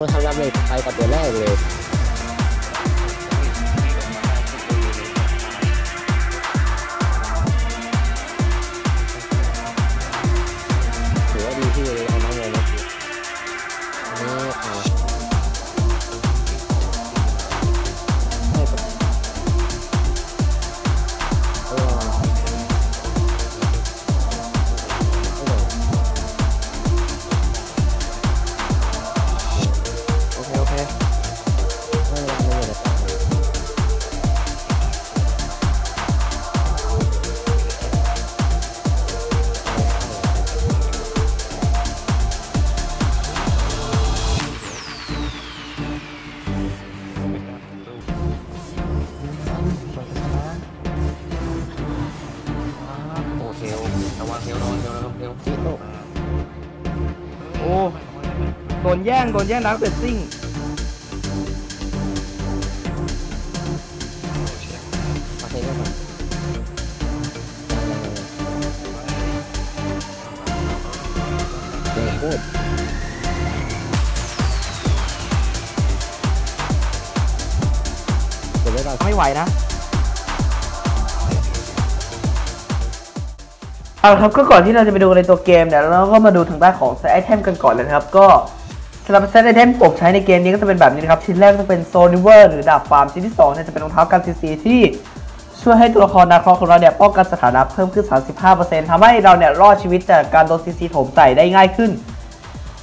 ทำดาเมจไปกับตัวแรกเลย นแย่งโดนแย่งดักเบสซิ่งโอเคได้ไหมเด็กพูดเดี๋ยวไว้ก่อนไม่ไหวนะ เอาละครับก็ก่อนที่เราจะไปดูในตัวเกมเนี่ยเราก็มาดูทางด้านของ item กันก่อนเลยนะครับ ก็ สำหรับเซต item ผมใช้ในเกมนี้ก็จะเป็นแบบนี้นะครับ ชิ้นแรกจะเป็น Soulreaver หรือดาบฟาร์ม ชิ้นที่2เนี่ยจะเป็นรองเท้ากันซีซีที่ช่วยให้ตัวละคร Nakroth ของเราเนี่ยป้องกันสถานะเพิ่มขึ้น 35%ทำให้เราเนี่ยรอดชีวิตจากการโดนซีซีโถมใส่ได้ง่ายขึ้น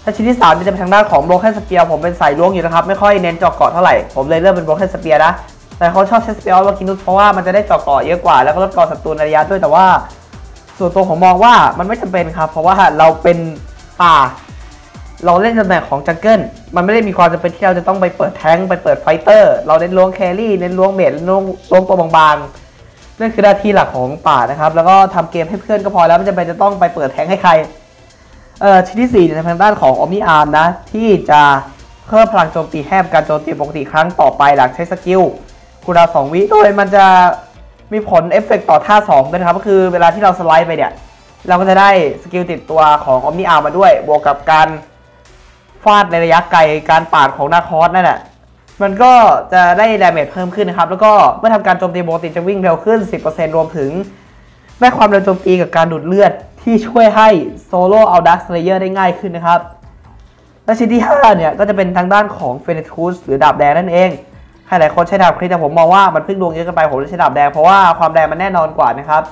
ถ้าชิ้นที่3เนี่ยจะเป็นทางด้านของโบร k เ n นสเปียร์ผมเป็นสายล้วงอยู่นะครับ ไม่ค่อยเน้นเจาะเกราะเท่าไหร่ ผมเลยเลือกเป็นโบร k เ n นสเปียร์นะ แต่เขาชอบใช้ Spear of Longinus เพราะว่ามันจะได้เจาะเกราะเยอะกว่า แล้วก็ลดเกราะศัตรูในระยะด้วยแต่ว่า ส่วนตัวผมมองว่ามันไม่จำเป็นครับ เพราะว่าเราเป็นป่า เราเล่นตำแหน่งของ jungle มันไม่ได้มีความจำเป็นที่เราจะต้องไปเปิดแท้งไปเปิด fighter เราเน้นล้วง carry เน้นล้วง mage เน้นล้วงตัวบางๆนั่นคือหน้าที่หลักของป่านะครับ แล้วก็ทำเกมให้เพื่อนก็พอแล้วไม่จำเป็นจะต้องไปเปิดแท้งให้ใครเอ่อชิ้นที่4ในทางด้านของ Omni Arms นะ ที่จะเพิ่มพลังโจมตีให้การโจมตีปกติครั้งต่อไปหลังใช้ skill cooldown 2วิโดยมันจะมีผลเอฟเฟกต์ต่อท่า2ด้วยนะครับก็คือเวลาที่เราสไลด์ไปเนี่ย เราก็จะได้ skill ติดตัวของ Omni Arms มาด้วยบวกกับการ ฟาดในระยะไกลการฟาดของ Nakroth นั่นแหละมันก็จะได้ damage เพิ่มขึ้นนะครับ แล้วก็เมื่อทำการโจมตีปกติจะวิ่งเร็วขึ้น 10%รวมถึงได้ความเร็วโจมตีกับการดูดเลือดที่ช่วยให้โซโล่เอา Dark Slayer ได้ง่ายขึ้นนะครับ และชิ้นที่ 5 เนี่ย ก็จะเป็นทางด้านของ Fenrir's Tooth หรือดาบแดงนั่นเองใครหลายคนใช้ดาบคริสแต่ผมมองว่ามันพึ่งดวงเยอะเกินไปผมเลยใช้ดาบแดง เพราะว่าความแรงมันแน่นอนกว่านะครับ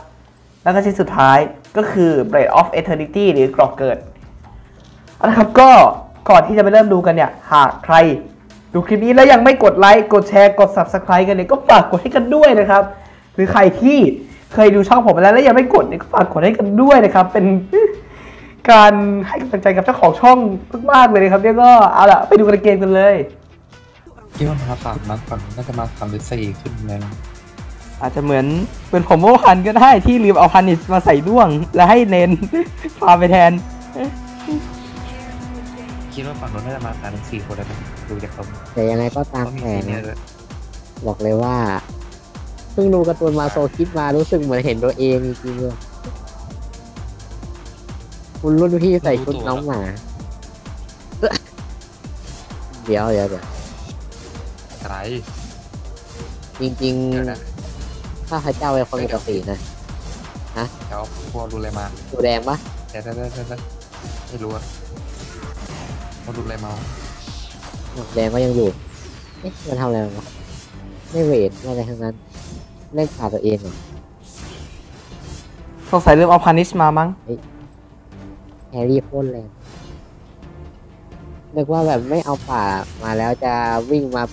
แล้วก็ชิ้นสุดท้ายก็คือ Blade of Eternity หรือกรอกเกิดเอาละครับก็ ก่อนที่จะไปเริ่มดูกันเนี่ย หากใครดูคลิปนี้แล้วยังไม่กดไลค์กดแชร์กด Subscribe กันเนี่ยก็ฝากกดให้กันด้วยนะครับ หรือใครที่เคยดูช่องผมมาแล้วแล้วยังไม่กดเนี่ยก็ฝากกดให้กันด้วยนะครับ เป็นการให้กำลังใจกับเจ้าของช่องมากๆเลยนะครับเนี่ยก็เอาล่ะไปดูกันในเกมกันเลยคิดว่ามาฝั่งมาฝั่งน่าจะมาฝั่งดิสี่ขึ้นเลยอาจจะเหมือนเป็นผมเมื่อวานก็ได้ที่ลืมเอาพันิชมาใส่ด้วง แล้วให้เน้นฟาร์มไปแทน คิดว่าฝั่งนู้นน่าจะมาฝั่งสี่คนแล้วนะดูจากตรงแต่ยังไงก็ตามเขามีแต่ซีเนียนะร์ด้วยบอกเลยว่าเพิ่งดูการ์ตูนมาโซคิดมารู้สึกเหมือนเห็นตัวเองจริงๆเลยคุณรุ่นพี่ใส่ชุดน้องหมา เดี๋ยวเดี๋ยวเดี๋ยวอะไรจริงเดี๋ยวนะๆถ้าพระเจ้าเป็นคนปกตินะเดี๋ยวพวกดูอะไรมาตัวแดงปะเดี๋ยวเดี๋ยวเดี๋ยวเดี๋ยวไม่รู้อะ พวกดูอะไรมาตัวแดงก็ยังอยู่เอ๊ะมันทำอะไรวะไม่เวทไม่อะไรทั้งนั้นเล่นขาตัวเองเหรอสงสัยลืมเอาพันิชมามั้งแฮร์รี่โคตรแรงนึกว่าแบบไม่เอาป่ามาแล้วจะวิ่งมา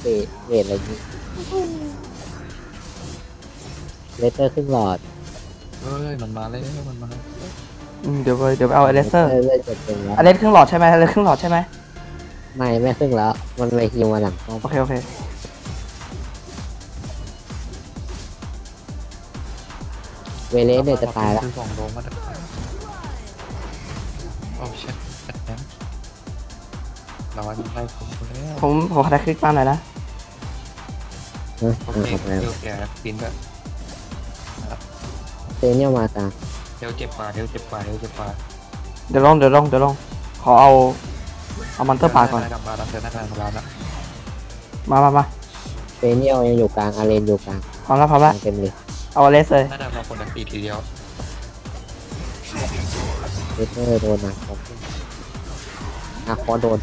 เวทเวทอะไรอย่างนี้เลเตอร์ขึ้นหลอดเอ้ยมันมาเลยมันมา อืมเดี๋ยวไปเดี๋ยวไปเอาอเลสเตอร์เรื่อยๆจนเต็มแล้วอเลสครึ่งหลอดใช่ไหมอเลสครึ่งหลอดใช่ไหมไม่ไม่ขึ้นแล้ว มันไปฮิวมาหลังป้อมโอเคโอเคเวเลสเนี่ยจะตายแล้วคือสองโดมมาโอ้เช็ดแบทแมนเราไว้มันไล่ผมไปแล้วผมผมขอได้คลิกตามหน่อยนะเออโอเออเคครับแล้วเดี๋ยวแกปินด้วยเซนเนี่ยมาตาม เดี๋ยวเจ็บกว่าเดี๋ยวเจ็บกว่าเดี๋ยวเจ็บกว่าเดี๋ยวลองเดี๋ยวลองเดี๋ยวลองขอเอาเอามอนเตอร์ป่าก่อนกลับมาแล้วเธอหน้ากลางของเราแล้วมามามาเซเนียลยังอยู่กลางอาเลนอยู่กลางพร้อมแล้วพร้อมกแล้วลางเต็มเลยเอาเลสเลยน่าจะเราคนละตีทีเดียวเวเตอร์โดนนะคอสอาคอสโดน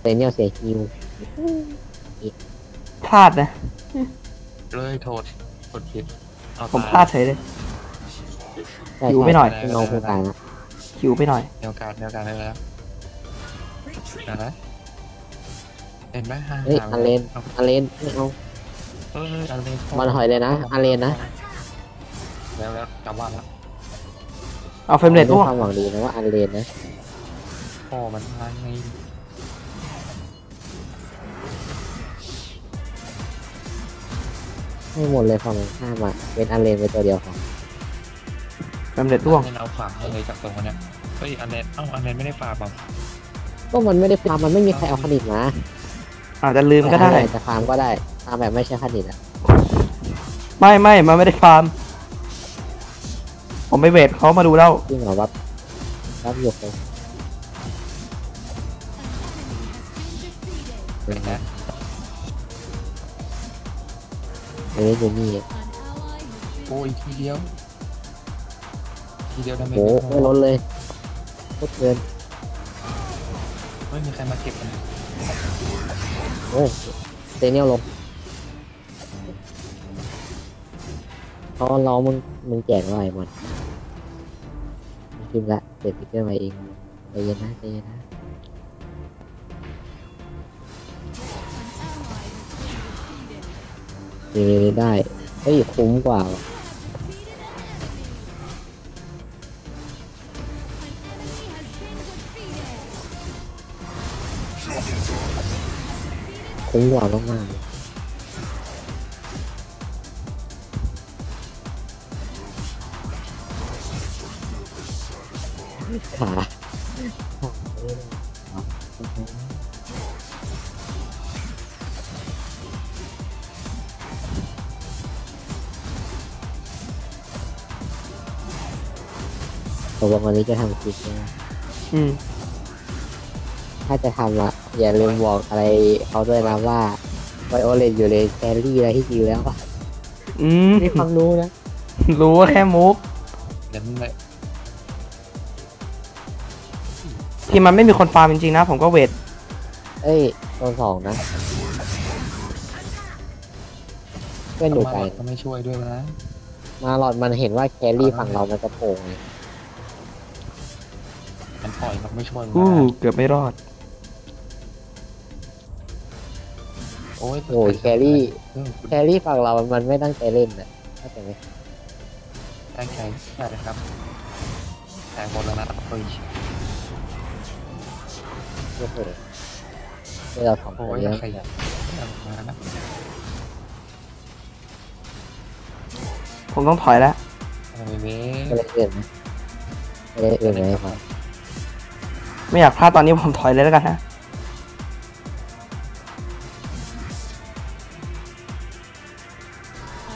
เซเนียลเสียคิวพลาดนะเลยโทษกดผิด เอผมพลาดเฉยเลยใช่อยู่ไม่หน่อยใช่น้องผู้กลางนะคิวไปหน่อยแนวการแนวการได้แล้วนะนะเห็นไหมห่างเฮ้ยห่างอาเลนเอาอาเลนไม่เอาเอออาเลนมันถอยเลยนะอาเลนนะ แล้วแล้วกลับบ้านละเอาเฟรมเรทด้ร่ววยงความหวังดีนะว่าอาเลนนะพ่อมันมาไงให้หมดเลยฝั่งตรงข้ามอะ เป็นอาเลนไปตัวเดียวครับเฟรมเรทร่วงให้เราฝากเลยจากตรงนี้เฮ้ยอันเลนเอ้าอันเลนไม่ได้ฝากเปล่าก็มันไม่ได้ฟาร์มมันไม่มีใครเอาคดิตมาอาจจะลืมก็ได้อาจจะฟาร์มก็ได้ฟาร์มแบบไม่ใช่คดิตอะไม่ไม่มันไม่ได้ฟาร์ม ผมไปเวทเขามาดูแล้วจริงเหรอวับวับหยกเลยเป็นไงเอ้ยอยู่นี่ โอ้ยทีเดียว ทีเดียวได้ไหมโอ้โหไม่ล้นเลยโคตรเกินไม่มีใครมาเก็บมันโอ้เซเนียลลงเขาล้อมึงมึงแจกอะไรมันมึงพิมพ์ละเสร็จพิกเกอร์มาเองใจเย็นนะใจเย็นนะนี่ได้เฮ้ยคุ้มกว่าว่ะ คุ้มกว่ามากๆเลยขาตกลงวันนี้จะทำคลิปนะ อืม ถ้าจะทำอะ อย่าลืมบอกอะไรเขาด้วยนะว่าไวโอเลนอยู่ในแครี่อะไรที่จริงแล้วอะอืมมีความรู้นะ รู้ว่าแค่มุกเดี๋ยวมันเลยที่มันไม่มีคนฟาร์มจริงๆนะ ผมก็เวท เอ้ยโซนสองนะเพื่อนอยู่ไกลมาก็ไม่ช่วยด้วยนะ มาหลอดมันเห็นว่าแครี่ฝั่งเรามันจะโผล่ไงมันปล่อยมันไม่ช่วยอู้นะเกือบไม่รอด ยโอ้ยแครี่เออแครี่ฝั่งเรา มันไม่ตั้งใจเล่นนะเข้าใจไหมตั้งใจได้เลยครับแต่หมดแล้วนะเฮ้ยโอ้โหที่เราสองคโอ้นยเนี้ยใครอยากมานะผมต้องถอยแล้วโอ้ยเว้ยก็เลยเอื่นนะก็เลยเอื่นไว้ครับไม่อยากพลาดตอนนี้ผมถอยเลยแล้วกันนะ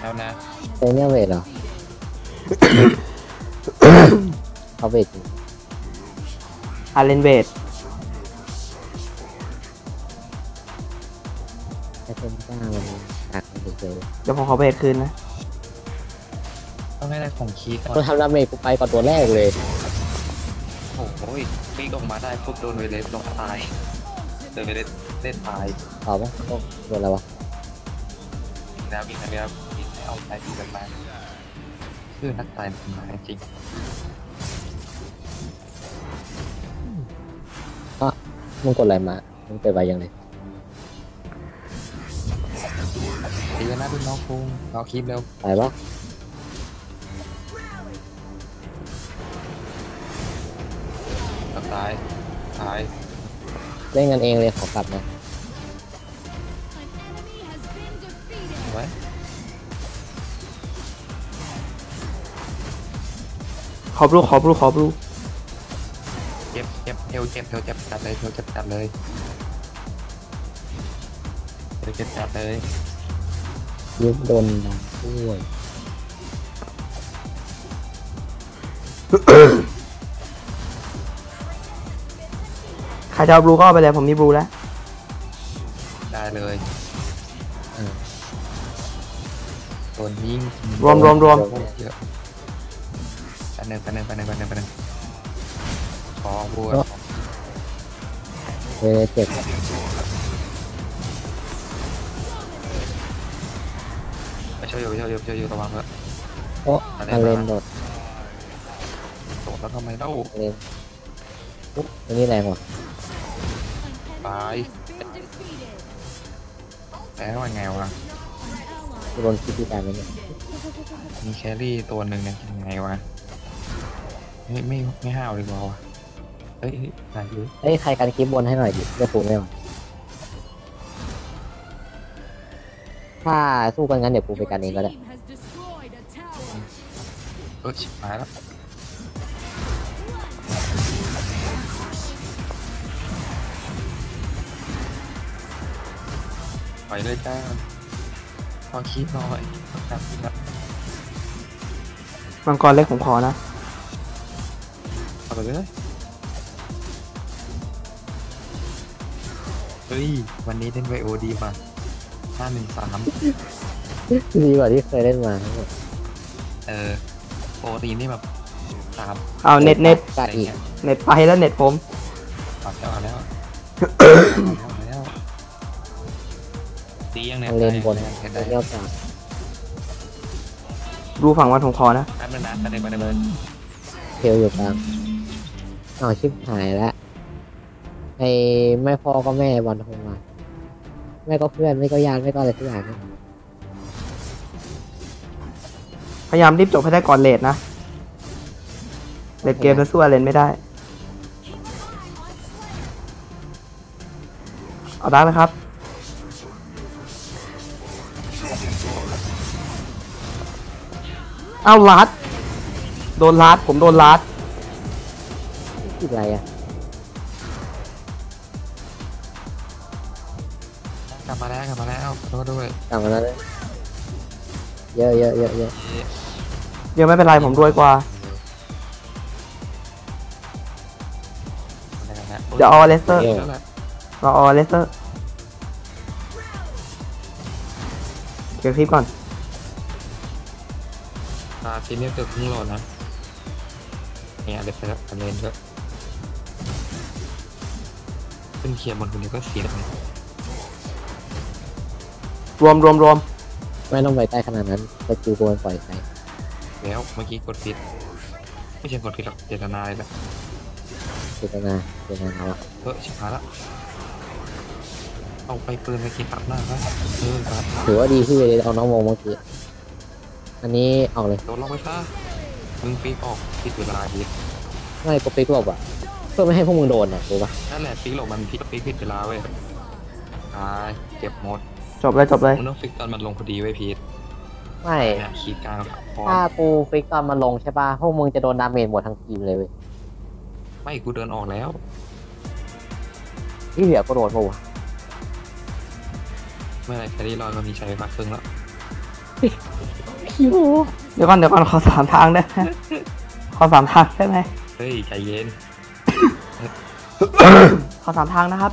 แล้วนะเซเนียลเวทเหรอเขาเวทจริงอาเลนเวทแค่เป็นก้ามันหักมันเฉยเดี๋ยวผมขอเวทคืนนะต้องให้ได้ของคีก่อนๆคนทำดาเมจกูไปก่อนตัวแรกเลย โอ้โหปีกออกมาได้ปุ๊บโดนเวเลสลงตายโดนเวเลสเล่นตายตอบว่าโดนอะไรวะแล้วมีอะไรแล้วมีให้ เอาใจดีกันมาคือนักตายมันมาจริงมึงกดอะไรมามึงเปิดไปยังไงตีกันนะพี่น้องคุงเราคลิปเร็วไปปะเราตายตายเล่นกันเองเลยขอกลับนะ ขอบรูขอบรูขอบรูเจ็บเจ็บเทวเจ็บเทวเจ็บจัดเลยเทวเจ็บจัดเลยเทวเจ็บจัดเลยยุบโดนดังด้วยรจะเอาบลูก็เอาไปเลยผมมีบลูแล้ว ได้เลยเออตัวยิงรวมรวมรวม เยอะ ไปหนึ่งไปหนึ่งไปหนึ่งไปหนึ่งไปหนึ่งขอบัวเออเจ็บไปช่วยอยู่ไปช่วยอยู่ไปช่วยอยู่ระวังเถอะโอ้มาเลนโดดโดดแล้วทำไมเล่ามาเลนปุ๊บตัวนี้แรงว่ะตายแล้วยังไงวะกูโดนคิดที่ตายไหมเนี่ยมีแครี่ตัวหนึ่งเนี่ยยังไงวะ ไม่ไม่ไม่ห้าวดีกว่าวะเฮ้ยเฮ้ยไหนดูเอ้ยใครกันคลิปบนให้หน่อยดิเลือกปูไม่ไหวถ้าสู้กันงั้นเดี๋ยวปูไปกันเองก็ได้เออชิบหายแล้วไปเลยจ้าพอคิดหน่อยจับนะมังกรเล็กผมขอนะ เอาไปเลยเฮ้ย วันนี้เล่นไวโอดีมาห้าหนึ่งสามดีกว่าที่เคยเล่นมาทั้งหมดเออโปรตีนนี่แบบสามเอาเน็ตเน็ตกัดอีกเน็ตไปแล้วเน็ตผมเอาแล้วเอาแล้วเอาแล้วดียังเนี่ยมาเลนบนเห็นตัได้วเนี้ยกลางบลูฝั่งวันผมขอนะแป๊บนึงนะไปเลยไปเลยไปเลยเทลอยู่กลาง อ้าวชิบหายแล้วไอ้ไม่พ่อก็แม่บอลโทรมาแม่ก็เพื่อนไม่ก็ญาติไม่ก็อะไรทุกอย่างนะพยายามรีบจบให้ได้ก่อนเลทนะเลทเกมจะสู้เลนไม่ได้ เอาได้ไหมครับ เอาลัด โดนลัดผมโดนลัด อีกอะไรอะกลับมาแล้วกลับมาแล้วขอโทษด้วยกลับมาแล้วเลยเยอะเยอะเยอะเยอะเดี๋ยวไม่เป็นไรผมรวยกว่า เดี๋ยวเอาเลสเตอร์แล้วแหละเราเอาเลสเตอร์เก็บคลิปก่อนอ่าซีเนียร์เกือบครึ่งโหลดนะเนี่ยเดี๋ยวไปแล้วกันเลนก็ ขึ้นเคลียร์บนคนเดียวก็เสียเลยรวมรวมรวมไม่ต้องไปใกล้ขนาดนั้นสกิลโกนปล่อยไปแล้วเมื่อกี้กดผิดไม่ใช่กดผิดหรอกเจตนาเลยนะเจตนาเจตนาเอาอะเออชิบหายละเอาไปปืนไปกินตับหน้าครับเออครับถือว่าดีที่เลยเอาน้องโมเมื่อกี้อันนี้เอาเลยโดนล็อกไปซะมึงปีกออกผิดเวลาดีไม่ก็ปิกหลบอะ เพื่อไม่ให้พวกมึงโดนอะรู้ปะนั่นแหละปีกหลบมันผิดปีกผิดเวลาเว้ยตายเจ็บหมดจบเลยจบเลยมึงต้องฟิกตอนมันลงพอดีไว้ยพีทไม่เนี่ยขีดกลางพอถ้ากูฟิกตอนมันลงใช่ป่ะพวกมึงจะโดนดาเมจหมดทั้งทีมเลยเว้ยไม่กูเดินออกแล้วที่เหลือก็โดนปะวะเมื่อไหรแครี่ลอยมันมีใช้ไฟฟ้าครึ่งแล้วคิวเดี๋ยวก่อนเดี๋ยวก่อนขอสามทางได้ไหมขอสามทางได้ไหมเฮ้ยใจเย็น ขอสามทางนะครับ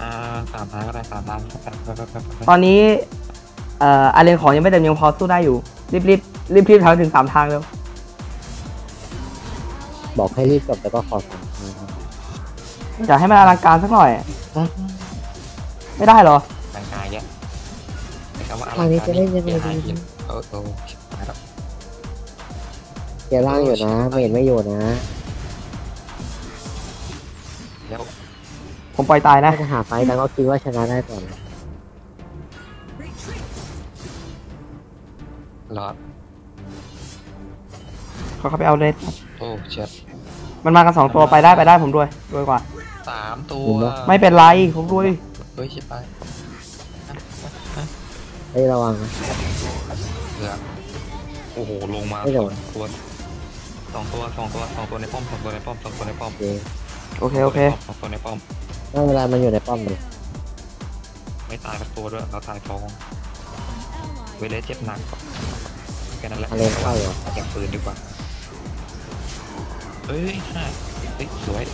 อ่าสามทางก็ได้สามทางไปไปไปไปไปตอนนี้เอ่ออาเรนของยังไม่เต็มยังพอสู้ได้อยู่ รีบรีบรีบรีบทำให้ถึงสามทางเร็วบอกให้รีบจบแต่ก็ขอสามทางครับอยากให้มันอลังการสักหน่อย ไม่ได้เหรอร่างกายแยะใช้คำว่าอะไรทางนี้จะเล่นยังไงเปลี่ยนดีหาหินเออเออชิบหายแล้ว เกียร์ล่างอยู่นะเมจไม่อยู่นะ แล้วผมปล่อยตายนะ ถ้าจะหาไฟต์แต่ก็คิดว่าชนะได้ก่อนนะรอดเขาเข้าไปเอาเลยโอ้เช็ดมันมากันสองตัวไปได้ไปได้ผมด้วยด้วยกว่า สามตัวไม่เป็นไรผมด้วยเฮ้ยชิบไปเฮ้ยระวังนะ เหลือโอ้โหลงมาไม่โดนตัวสองตัวสองตัวสองตัวในป้อมสองตัวในป้อมสองตัวในป้อมโอเค โอเค โอเคสองตัวในป้อมตั้งเวลามันอยู่ในป้อมเลยไม่ตายสักตัวด้วย เราตายฟองเวเลสเจ็บหนักแค่นั้นแหละอะไรเข้าเหรอแจกปืนดีกว่า เอ้ยห้าเฮ้ยสวย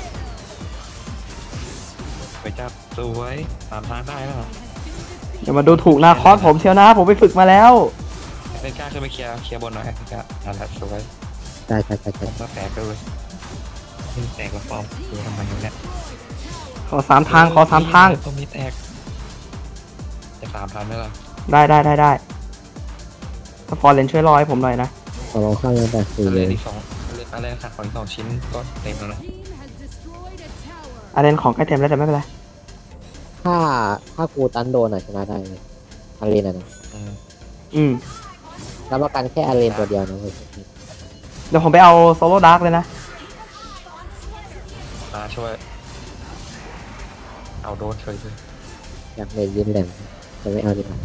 ไปจับสวยสามทางได้แล้วอย่ามาดูถูกนาคอสผมเชียวนะ ผมไปฝึกมาแล้วเป็นกล้าขึ้นไปเคลียร์เคลียร์บนหน่อยเป็นกล้านั่นแหละสวย ใช่ใช่ใช่ใช่ก็แตกไปเลย นี่แตกแล้วฟอร์มดูทำไมอยู่เนี่ยขอสามทางขอสามทาง ตรงนี้แตก จะสามทางไหมล่ะได้ได้ได้ได้ถ้าฟอร์เรนช่วยรอให้ผมหน่อยนะขอลองข้างกันแต่สี่อะเลไรยที่สองอะไรขาดของอีกสองชิ้นก็เต็มแล้วนะ อาเรนของใกล้เต็มแล้วแต่ไม่เป็นไรถ้าถ้ากูตันโดนอะชนะได้เลยอารีนอะนะอืมอืมรับประกันแค่อารีนตัวเดียวนะเว้ยเดี๋ยวผมไปเอาโซโล่ดาร์กเลยนะ มาช่วย เอาโดนเฉยเลยอยากเมดยินแหลมจะไม่เอาดีกว่า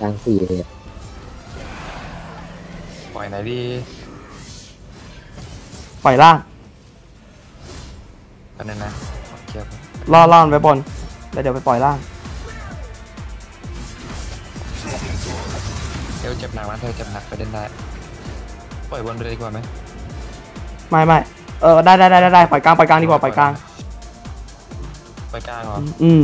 กลางสี่เลยอะปล่อยไหนดีปล่อยล่างกันนั้นนะเคลียร์ล่อล่อนไว้บน แล้วเดี๋ยวไปปล่อยล่างเทลเจ็บหนักนะเทลเจ็บหนักไปเล่นได้ ปล่อยบนไปเลยดีกว่าไหมไม่ไม่เออได้ได้ได้ได้ได้ปล่อยกลางปล่อยกลางดีกว่าปล่อยกลางไปกลางเหรออืม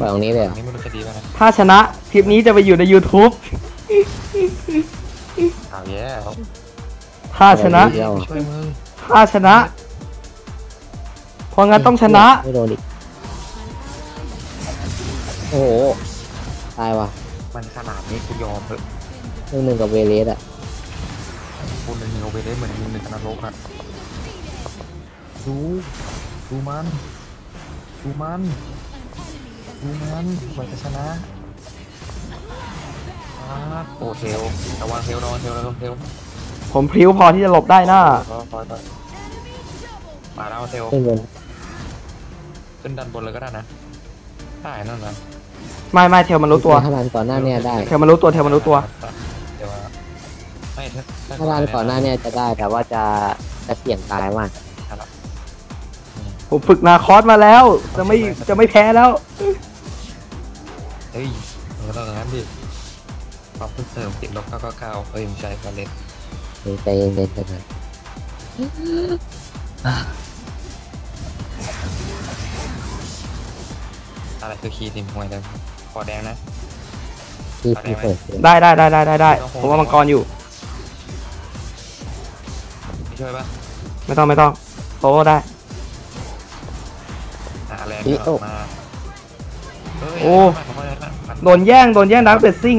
ปล่อยตรงนี้เลยเหรอัอนนี้ไม่รู้จะดีป่ะนะถ้าชนะคลิปนี้จะไปอยู่ใน YouTube เอาแย่ถ้าชนะเดียวช่วยมึงถ้าชนะเพราะงั้นต้องชนะไม่โดนอีกโอ้โห ตายว่ะมันขนาดนี้กูยอมเถอะหนึ่งหนึ่งกับเวเลสอะกูหนึ่งเอาไปได้เหมือนมึงหนึ่งกับนรกอะดูดูมันดูมันดูมันเหมือนจะชนะอ่าโอ้เทลระวังเทลระวังเทลระวังเทลผมพริ้วพอที่จะหลบได้นะรอคอยก่อนมาแล้วเทลขึ้นบนขึ้นดันบนเลยก็ได้นะได้นั่นนะ ไม่ไม่เทลมันรู้ตัวถ้ารันก่อนหน้าเนี่ยได้เทลมันรู้ตัวเทลมันรู้ตัวเดี๋ยวว่าไม่ถ้าถ้ารันก่อนหน้าเนี่ยจะได้แต่ว่าจะจะเสี่ยงตายมากผมฝึกนาคอสมาแล้ว จะไม่จะไม่แพ้แล้วเฮ้ยเราต้องอย่างนั้นดิปรับเพิ่มเติมติดลบเก้าเก้าเก้าเฮ้ยไม่ใช่ฟาเลนใจเย็นๆกันนะ อะไรคือคีย์ทีมมวยเลยคอแดงนะ ที่พี่เปิดเกมได้ได้ได้ได้ได้ได้ผมว่ามังกรอยู่ ไม่ช่วยปะไม่ต้องไม่ต้องโซโล่ได้ หาแรงเยอะมาเฮ้ยโอ้มาทำไมนะมันโดนแย่งโดนแย่งดักเบสซิ่ง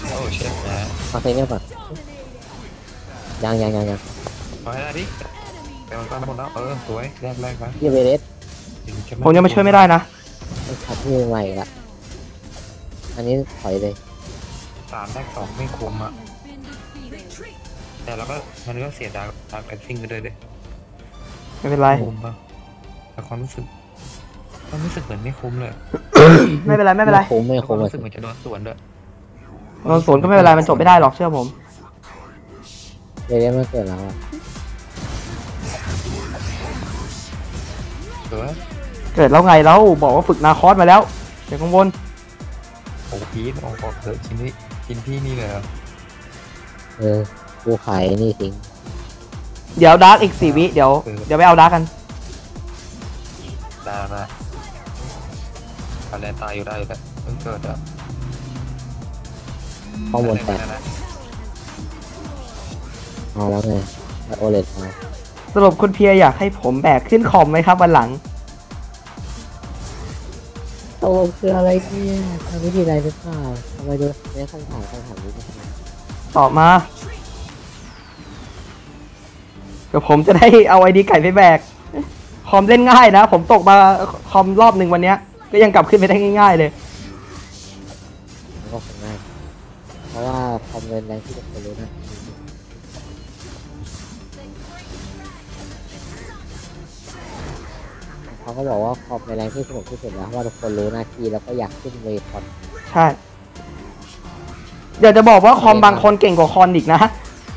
โอ้เช็ดนะเอาเซเนี่ยก่อนยังยังยังยังมาให้ได้ดิ ไปมันก้อนหมดแล้วเออสวยแรกแรกไปที่เวเลสผมยังไม่ช่วยไม่ได้นะไม่ขัดที่ใหม่ละอันนี้ถอยเลยสามแรกสองไม่คุ้มอะแต่เราก็มันก็เสียดาวดาวแบนซิ่งไปด้วยเลยไม่เป็นไรคุ้มปะแต่ความรู้สึกความรู้สึกเหมือนไม่คุ้มเลย ไม่เป็นไรไม่เป็นไรคุ้มไม่คคุ้วามมรู้สึกเหมือนจะโดนสวนด้วยโดนสวนก็ไม่เป็นไรมันจบไม่ได้หรอกเชื่อผม Veres มันเกิดแล้วอะ หรือว่าเกิดแล้วไงแล้วบอกว่าฝึก Nakroth มาแล้วอย่ากังวลโอ้พีทโอ้โหเถอะชิ้นนี้ชิ้นพี่นี่เลยเหรอเออกูขายนี่ทิ้งเดี๋ยว dark อีกสี่วิเดี๋ยวเดี๋ยวไปเอา dark กันได้ได้อะไรตายอยู่ได้อยู่แล้วเพิ่งเกิดอะข้อมูลแตกได้ได้เอาแล้วไงแล้วโอเลตเอา สรุปคุณเพียอยากให้ผมแบกขึ้นคอมไหมครับวันหลังตกลงคืออะไรเนี่ยทำวิธีอะไรหรือเปล่าทำไมดูเนี่ยคำถามคำถามนี้ไม่ใช่ตอบมาเดี๋ยวผมจะได้เอาไอดีไก่ไปแบก คอมเล่นง่ายนะ ผมตกมาคอมรอบหนึ่งวันเนี้ย ก็ยังกลับขึ้นไปได้ง่าย ๆ เลยมันก็คงง่ายเพราะว่าคอมเมนต์แรงที่ทุกคนรู้นะ เขาก็บอกว่าคอมเมนต์แรงที่สนุกที่สุดแล้วเพราะว่าทุกคนรู้หน้าที่แล้วก็อยากขึ้นเวทคอนใช่ เดี๋ยวจะบอกว่าคอมบางคนเก่งกว่าคอนอีกนะ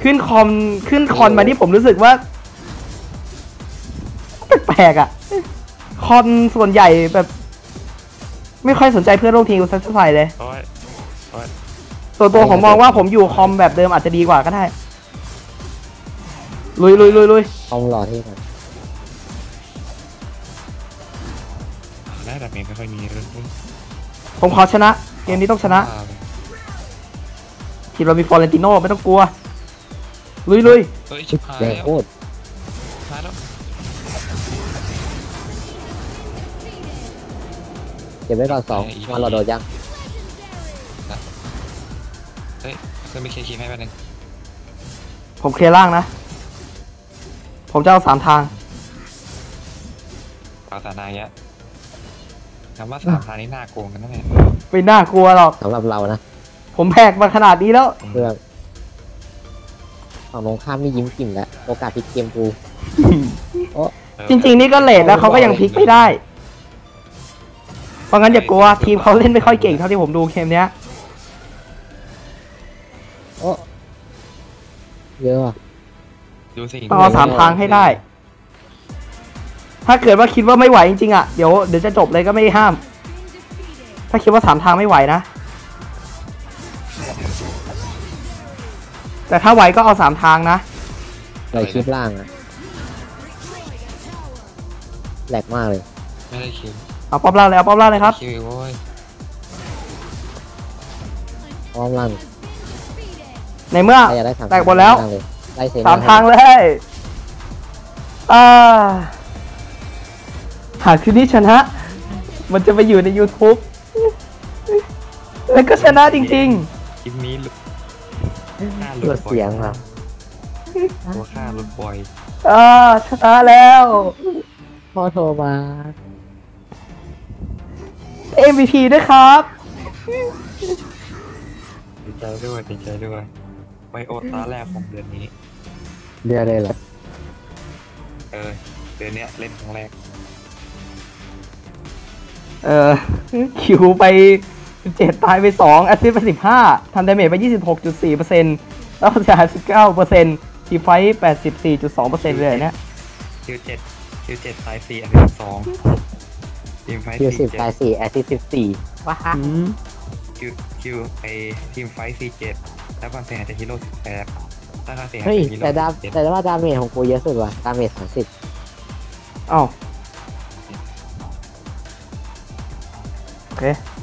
ขึ้นคอมขึ้นคอนมาที่ผมรู้สึกว่าแปลกๆอะ่ะ คอนส่วนใหญ่แบบ ไม่ค่อยสนใจเพื่อนร่วมทีมกูสักเท่าไหร่เลยโอ้ยโอ้ยส่วนตัวผมมองว่าผมอยู่คอมแบบเดิมอาจจะดีกว่าก็ได้ ลุยลุยลุยลุยคอมหล่อที่ก่อนได้ เมย์ไม่ค่อยมีเลยผมขอชนะ เกมนี้ต้องชนะ ทีมเรามี Florentino ไม่ต้องกลัว ลุยลุยเฮ้ยชิบหายแรงแล้วโคตรหายแล้วเก็บไว้ก่อนสองมาเราโดดยังเฮ้ยเพื่อนไม่เคลียร์คีย์ให้แป๊บนึงผมเคลียร์ล่างนะ ผมจะเอาสามทางภาษานายะ คำว่าสามทางนี้น่าโกงกันนะเนี่ยไม่น่ากลัวหรอก สำหรับเรานะผมแหกมาขนาดนี้แล้ว เพื่อนฝั่งตรงข้ามนี่ยิ้มกลิ่มแล้ว โอกาสพลิกเกมกูโอ้จริง ๆ นี่ก็เลทแล้วเขาก็ยังพลิกไม่ได้ เพราะงั้นอย่ากลัวทีมเขาเล่นไม่ค่อยเก่งเท่าที่ผมดูเกมเนี้ยโอ้เยอะว่ะ ดูสิ ต้องเอาสามทางให้ได้ ถ้าเกิดว่าคิดว่าไม่ไหวจริงๆอะ เดี๋ยวเดี๋ยวจะจบเลยก็ไม่ห้าม ถ้าคิดว่าสามทางไม่ไหวนะ แต่ถ้าไหวก็เอาสามทางนะเราคลิปล่างอะแหลกมากเลย ไม่ได้คิวเอาป๊อปล่างเลยเอาป๊อปล่างเลยครับ คิวโว้ยพร้อมล่างในเมื่อ ใครอยากได้สามแตกหมดแล้วางเลยไล่เซนสามทางเลย อ่า หากคืนนี้ชนะ มันจะไปอยู่ใน YouTube แล้วก็ชนะจริงคลิปนี้หลุดค่าหเลืลุอดดบ่อยเสียงครับตัวค่าหลุดบ่อยๆอ่าชนะแล้ว พ่อโทรมา MVP ด้วยครับ ดีใจด้วยดีใจด้วยไบโอตาแรกของเดือนนี้เดือนเลยเหรอเออเดือนเนี้ยเล่นครั้งแรก เออ kill ไป 17 ตายไป 2 assist ไป 15ทำ damage ไป 26.4%แล้วเสียหาย19% team fight 84.2%เลยเนี่ย kill เจ็ดคิวเจ็ดตายสี่อันดับสองทีมไฟท์คิวสิสี่บเจ็ตายดสี่แอสซิสสิบสี่ว้าอืมคิวคิวไอทีมไฟท์สี่เจ็ดแล้วความเสียหายจากฮีโร่สิบแปดถ้าค่าเสียหายเฮ้ยจากฮีโร่แต่ดาสิบเจ็ดแต่ว่าดาเมจของกูเยอะสุดว่ะดาเมจสามสิบอ้าว โอเค